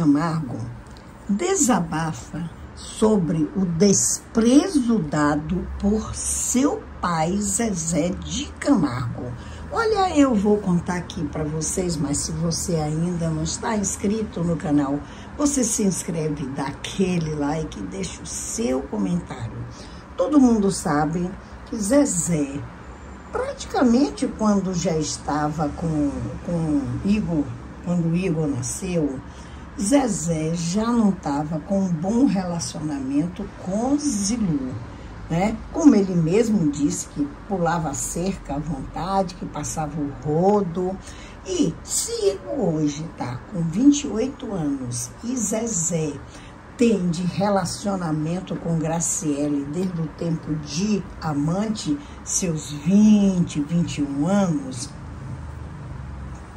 Camargo desabafa sobre o desprezo dado por seu pai Zezé de Camargo. Olha, eu vou contar aqui para vocês, mas se você ainda não está inscrito no canal, você se inscreve, dá aquele like, deixa o seu comentário. Todo mundo sabe que Zezé, praticamente quando já estava com, com Igor, quando Igor nasceu, Zezé já não estava com um bom relacionamento com Zilu né? Como ele mesmo disse que pulava cerca à vontade, que passava o rodo. E se hoje está com 28 anos e Zezé tem de relacionamento com Graciele desde o tempo de amante, seus 20, 21 anos,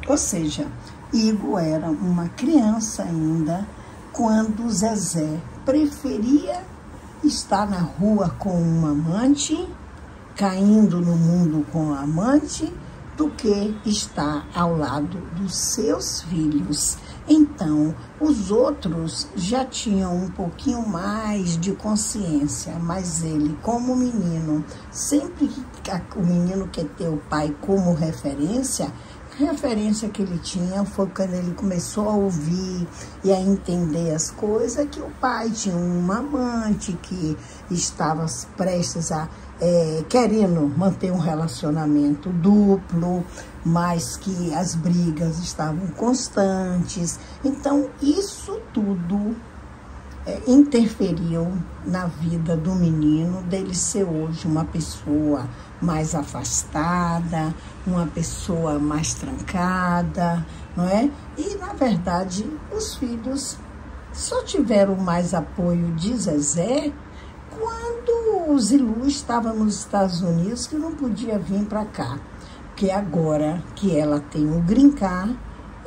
ou seja, Igor era uma criança ainda quando Zezé preferia estar na rua com um amante, caindo no mundo com um amante, do que estar ao lado dos seus filhos. Então, os outros já tinham um pouquinho mais de consciência, mas ele, como menino, sempre que o menino quer ter o pai como referência, referência que ele tinha foi quando ele começou a ouvir e a entender as coisas, que o pai tinha um amante que estava prestes a é, querendo manter um relacionamento duplo, mas que as brigas estavam constantes. Então, isso interferiu na vida do menino, dele ser hoje uma pessoa mais afastada, uma pessoa mais trancada, não é? E, na verdade, os filhos só tiveram mais apoio de Zezé quando o Zilu estava nos Estados Unidos, que não podia vir para cá. Porque agora que ela tem o grincar,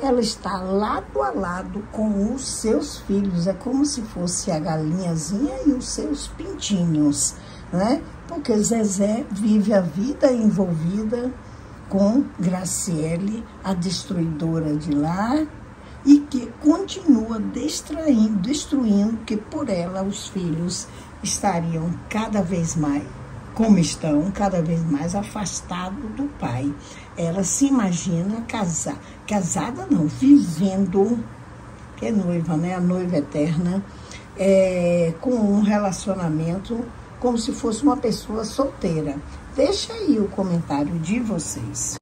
ela está lado a lado com os seus filhos. É como se fosse a galinhazinha e os seus pintinhos, né? Porque Zezé vive a vida envolvida com Graciele, a destruidora de lá, e que continua destruindo, destruindo, que por ela os filhos estariam cada vez mais como estão cada vez mais afastados do pai. Ela se imagina casar, casada não, vivendo, que é noiva, né? A noiva eterna, é, com um relacionamento como se fosse uma pessoa solteira. Deixa aí o comentário de vocês.